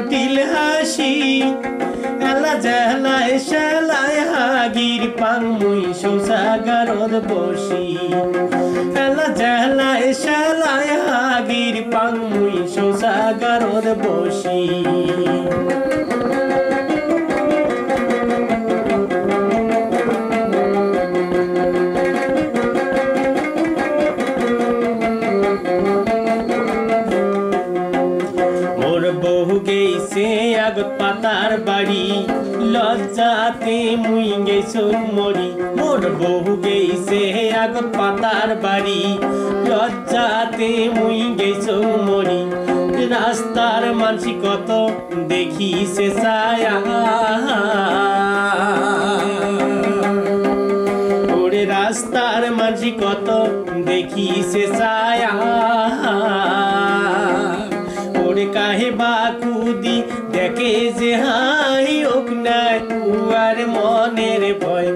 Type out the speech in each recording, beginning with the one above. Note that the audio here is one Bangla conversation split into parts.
ফুটিল হাসি, এলা জালায় শালায় হাগির পাং মুই সোসাগারদ বসি। এলা জালায় শালায় হাগির পাং মুই সোসাগারদ বসি। পাতার বাড়ি। লজ্জাতে মুই গেছো মরি মোর বহু গেছে আগত পাতার বাড়ি। লজ্জাতে মুই গেছো মরি রাস্তার মানসি কত দেখি সে ছায়া। ওরে রাস্তার মাঝি কত দেখি সে ছায়া। নাই উয়ার মনের ভয়।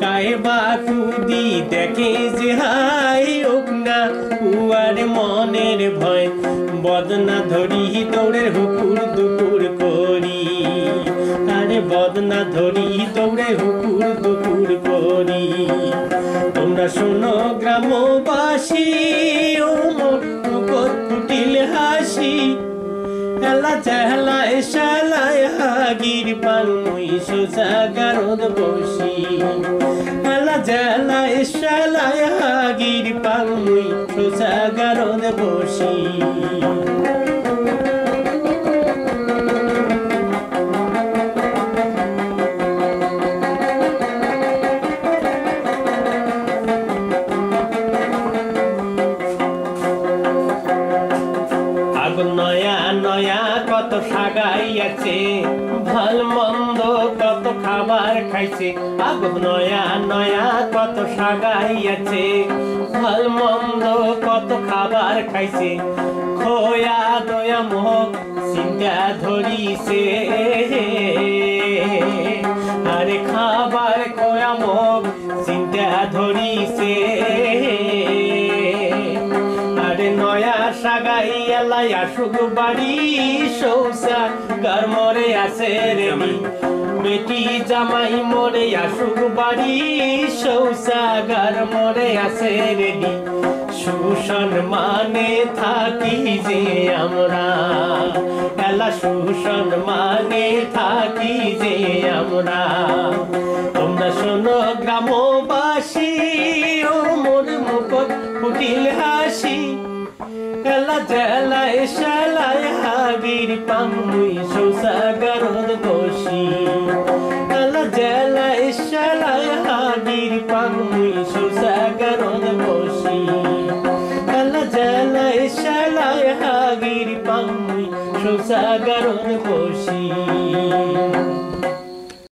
কাহে বাকুদি দেখে যে হাই ওক না উয়ার মনের ভয়। বদনা ধরি দৌড়ের হুকুর দুপুর করি। আরে বদনা ধরি দৌড়ে হুকুর দুপুর করি। তোমরা শোনো গ্রামবাসী, ও মুখত ফুটিল হাসি। এলা চেহলায় শালায় পান মুই সুজাগারদ বসি। নয়া নয়া কত সাগাইয়াছে ভালো মন্দ কত খাবার খাইছে আগুন নয়া নয়া কত সাগাইয়াছে। ভালো মন্দ কত খাবার খাইছে খোয়া দয়া মোহ চিন্তা ধরিছে। আরে খাবার খোয়া মোহ চিন্তা ধরিছে। আরে নয়া সাগাই এলাই আসুক বাড়ি সৌসা কার মরে আছে রে বেটি জামাই মরে আসুক বাড়ি শৌচাগার গার মরে আছে রেডি। সুসন মানে থাকি যে আমরা। এলা সুসন মানে থাকি যে আমরা। তোমরা jalai shalai habir pamui shosa garod koshi ala jalai shalai habir pamui shosa garod koshi ala jalai shalai habir pamui shosa garod koshi